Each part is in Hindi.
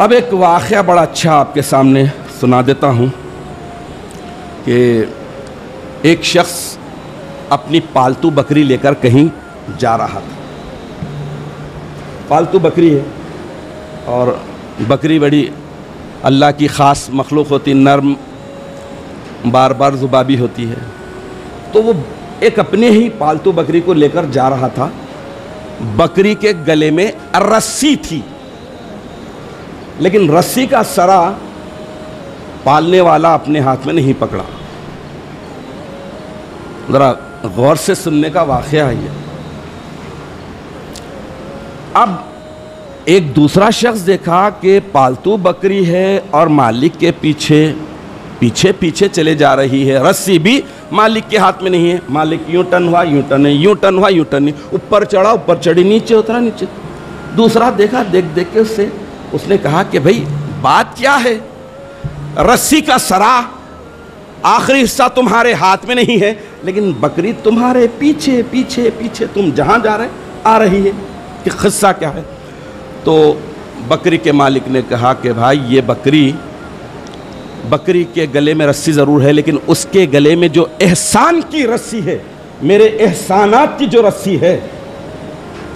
अब एक वाक़ बड़ा अच्छा आपके सामने सुना देता हूँ कि एक शख्स अपनी पालतू बकरी लेकर कहीं जा रहा था। पालतू बकरी है और बकरी बड़ी अल्लाह की ख़ास मखलूक होती, नरम बार बार जुबाबी होती है। तो वो एक अपने ही पालतू बकरी को लेकर जा रहा था। बकरी के गले में रस्सी थी। लेकिन रस्सी का सरा पालने वाला अपने हाथ में नहीं पकड़ा। ज़रा गौर से सुनने का वाक़ है ये। अब एक दूसरा शख्स देखा कि पालतू बकरी है और मालिक के पीछे पीछे पीछे चले जा रही है। रस्सी भी मालिक के हाथ में नहीं है। मालिक यूँ टन हुआ, यूँ टन यूँ टन हुआ, यूँ टन ऊपर चढ़ा, ऊपर चढ़ी, नीचे उतरा, नीचे। दूसरा देखा, देख देख के उससे उसने कहा कि भाई, बात क्या है? रस्सी का सरा आखिरी हिस्सा तुम्हारे हाथ में नहीं है, लेकिन बकरी तुम्हारे पीछे पीछे पीछे तुम जहाँ जा रहे, आ रही है कि खस्सा क्या है? तो बकरी के मालिक ने कहा कि भाई, ये बकरी बकरी के गले में रस्सी ज़रूर है, लेकिन उसके गले में जो एहसान की रस्सी है, मेरे एहसानात की जो रस्सी है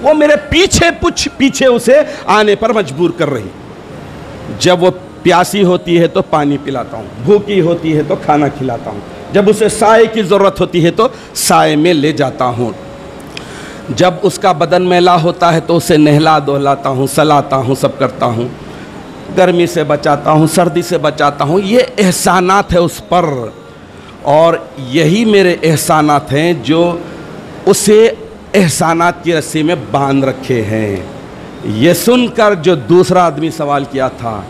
वो मेरे पीछे पुछ, पीछे उसे आने पर मजबूर कर रही। जब वो प्यासी होती है तो पानी पिलाता हूँ, भूखी होती है तो खाना खिलाता हूँ। जब उसे साय की ज़रूरत होती है तो साय में ले जाता हूँ। जब उसका बदन मैला होता है तो उसे नहला दोहलाता हूँ, सलाता हूँ, सब करता हूँ। गर्मी से बचाता हूँ, सर्दी से बचाता हूँ। ये एहसानात है उस पर। और यही मेरे एहसानात हैं जो उसे एहसानात की रस्सी में बाँध रखे हैं। ये सुनकर जो दूसरा आदमी सवाल किया था,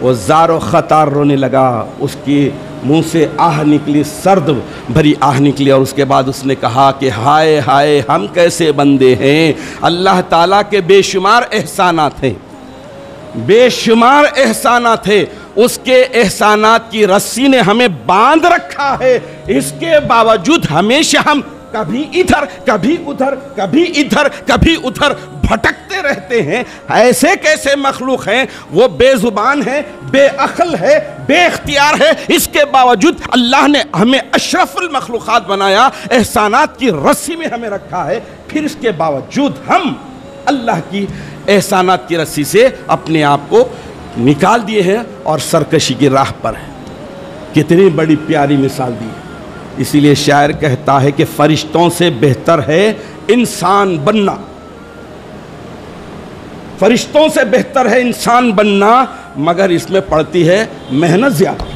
वो ज़ारो ख़तार रोने लगा। उसकी मुँह से आह निकली, सर्द भरी आह निकली और उसके बाद उसने कहा कि हाय हाय, हम कैसे बंदे हैं? अल्लाह ताला के बेशुमार एहसानात हैं। बेशुमार एहसानात थे उसके एहसानात की रस्सी ने हमें बाँध रखा है। इसके बावजूद हमेशा हम कभी इधर, कभी उधर, कभी इधर, कभी उधर भटकते रहते हैं। ऐसे कैसे मखलूक हैं? वो बेजुबान है बेअल है बेख्तियार है। इसके बावजूद अल्लाह ने हमें अशरफुल मखलूक़ात बनाया, एहसानात की रस्सी में हमें रखा है। फिर इसके बावजूद हम अल्लाह की एहसानात की रस्सी से अपने आप को निकाल दिए हैं और सरकशी की राह पर हैं। कितनी बड़ी प्यारी मिसाल दी है। इसीलिए शायर कहता है कि फरिश्तों से बेहतर है इंसान बनना। फरिश्तों से बेहतर है इंसान बनना, मगर इसमें पड़ती है मेहनत ज़्यादा।